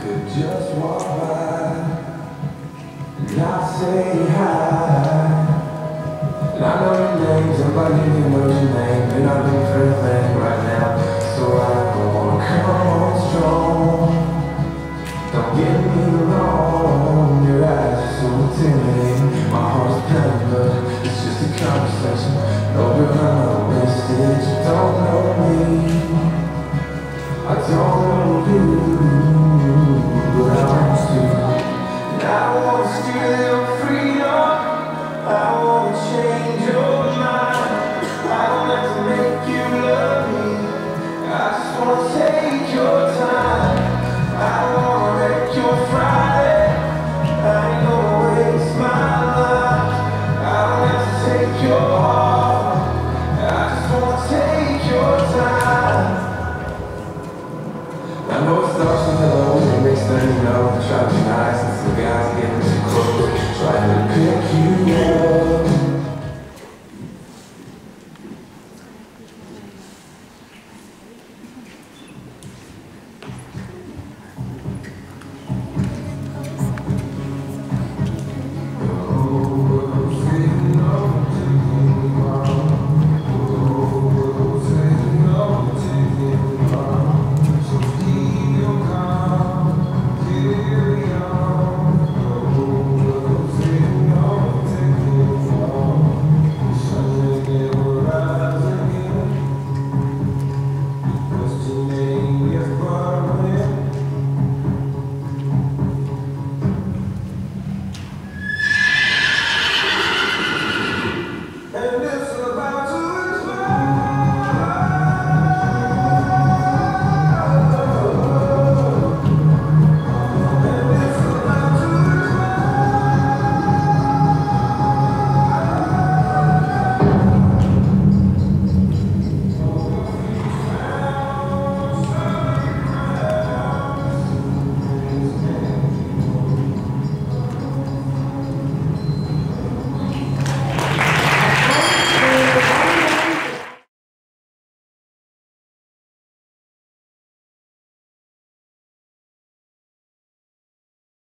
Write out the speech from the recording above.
could just walk by and not say take your time.